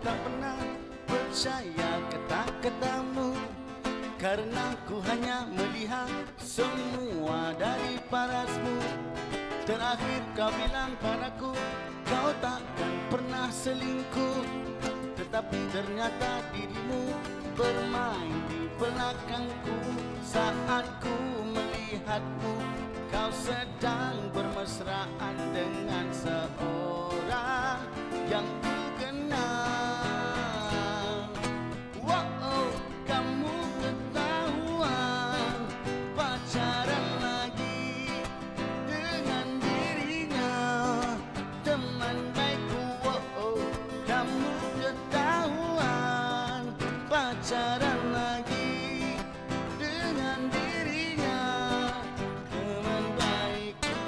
tak pernah percaya kata-katamu. Karena ku hanya melihat semua dari parasmu. Terakhir kau bilang padaku Kau takkan pernah selingkuh. Tetapi ternyata dirimu bermain di belakangku. Saat ku melihatmu Kau sedang bermesraan pacaran lagi dengan dirinya Teman baikku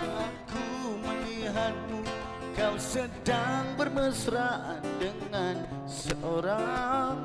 Aku melihatmu Kau sedang bermesraan dengan seorang